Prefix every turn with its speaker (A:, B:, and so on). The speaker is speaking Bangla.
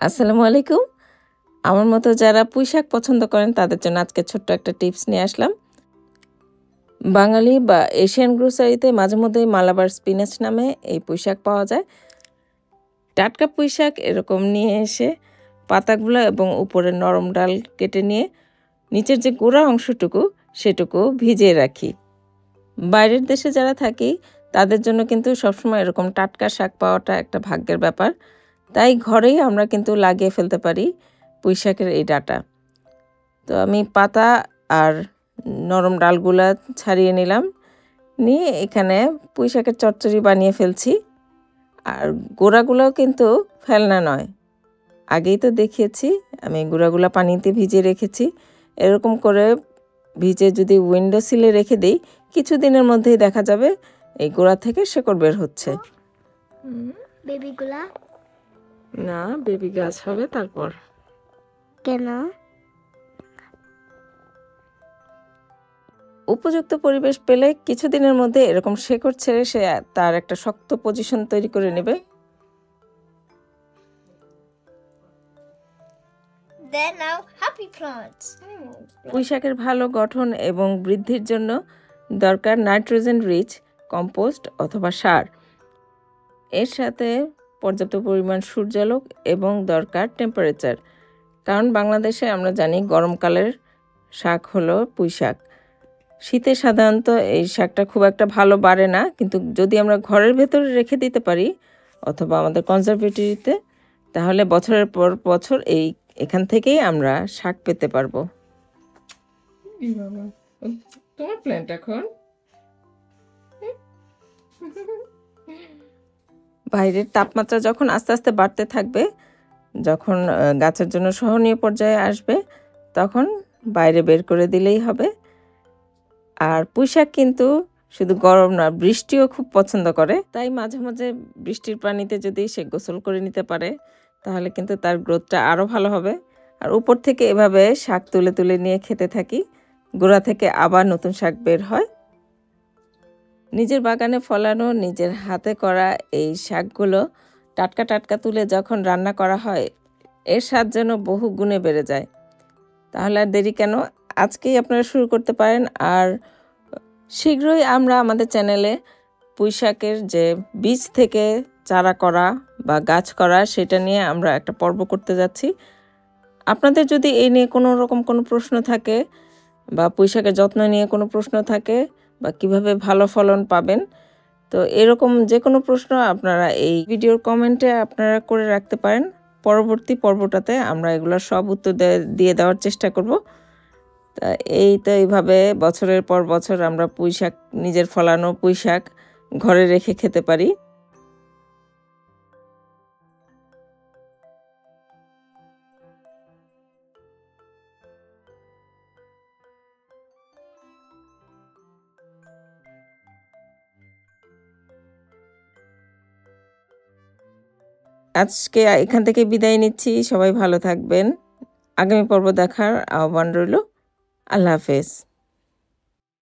A: আসসালামু আলাইকুম। আমার মতো যারা পুঁই শাক পছন্দ করেন, তাদের জন্য আজকে ছোট্ট একটা টিপস নিয়ে আসলাম। বাঙালি বা এশিয়ান গ্রোসারিতে মাঝে মধ্যেই মালাবার স্পিনাচ নামে এই পুঁই শাক পাওয়া যায়। টাটকা পুঁই শাক এরকম নিয়ে এসে পাতাগুলো এবং উপরে নরম ডাল কেটে নিয়ে নিচের যে গোড়া অংশটুকু, সেটুকু ভিজিয়ে রাখি। বাইরের দেশে যারা থাকি, তাদের জন্য কিন্তু সবসময় এরকম টাটকা শাক পাওয়াটা একটা ভাগ্যের ব্যাপার। তাই ঘরেই আমরা কিন্তু লাগিয়ে ফেলতে পারি পুঁই শাকের এই ডাটা। তো আমি পাতা আর নরম ডালগুলা ছাড়িয়ে নিলাম। নিয়ে এখানে পুঁই শাকের চচ্চড়ি বানিয়ে ফেলছি। আর গোড়াগুলোও কিন্তু ফেলনা নয়। আগেই তো দেখিয়েছি, আমি গুঁড়াগুলো পানিতে ভিজে রেখেছি। এরকম করে ভিজে যদি উইন্ডো সিলে রেখে দিই, কিছুদিনের মধ্যেই দেখা যাবে এই গোড়া থেকে শেকড় বের হচ্ছে।
B: বেবিগুলা
A: না বেবি গাছ হবে তারপর।
B: কেন?
A: উপযুক্ত পরিবেশ পেলে কিছুদিনের মধ্যে এরকম শেকড় ছেড়ে সে তার একটা শক্ত পজিশন তৈরি করে নেবে।
B: Then now happy plants.
A: পুঁই শাকের ভালো গঠন এবং বৃদ্ধির জন্য দরকার নাইট্রোজেন রিচ কম্পোস্ট অথবা সার। এর সাথে পর্যাপ্ত পরিমাণ সূর্যালোক এবং দরকার টেম্পারেচার কারণ বাংলাদেশে আমরা জানি গরমকালের শাক হলো পুঁই শাক শীতে সাধারণত এই শাকটা খুব একটা ভালো বাড়ে না, কিন্তু যদি আমরা ঘরের ভেতরে রেখে দিতে পারি অথবা আমাদের কনজারভেটরিতে তাহলে বছরের পর বছর এই, এখান থেকেই আমরা শাক পেতে পারব। তোমার প্ল্যান্ট এখন? বাইরের তাপমাত্রা যখন আস্তে আস্তে বাড়তে থাকবে, যখন গাছের জন্য সহনীয় পর্যায়ে আসবে, তখন বাইরে বের করে দিলেই হবে। আর পুঁইশাক কিন্তু শুধু গরম না, বৃষ্টিও খুব পছন্দ করে। তাই মাঝে মাঝে বৃষ্টির পানিতে যদি সে গোসল করে নিতে পারে, তাহলে কিন্তু তার গ্রোথটা আরও ভালো হবে। আর উপর থেকে এভাবে শাক তুলে তুলে নিয়ে খেতে থাকি, গোড়া থেকে আবার নতুন শাক বের হয়। নিজের বাগানে ফলানো, নিজের হাতে করা এই শাকগুলো টাটকা টাটকা তুলে যখন রান্না করা হয়, এর স্বাদ যেন বহু গুণে বেড়ে যায়। তাহলে আর দেরি কেন? আজকেই আপনারা শুরু করতে পারেন আর শীঘ্রই আমরা আমাদের চ্যানেলে পুঁই শাকের যে বীজ থেকে চারা করা বা গাছ করা, সেটা নিয়ে আমরা একটা পর্ব করতে যাচ্ছি। আপনাদের যদি এই নিয়ে কোনো রকম কোনো প্রশ্ন থাকে বা পুঁই শাকের যত্ন নিয়ে কোনো প্রশ্ন থাকে বা কীভাবে ভালো ফলন পাবেন। তো এরকম যে কোনো প্রশ্ন আপনারা এই ভিডিওর কমেন্টে আপনারা করে রাখতে পারেন। পরবর্তী পর্বটাতে আমরা এগুলোর সব উত্তর দিয়ে দেওয়ার চেষ্টা করব। তা এই তো এইভাবে বছরের পর বছর আমরা পুঁই শাক নিজের ফলানো পুঁই শাক ঘরে রেখে খেতে পারি। আজকে এখান থেকে বিদায় নিচ্ছি। সবাই ভালো থাকবেন। আগামী পর্ব দেখার আহ্বান রইল। আল্লাহ হাফেজ।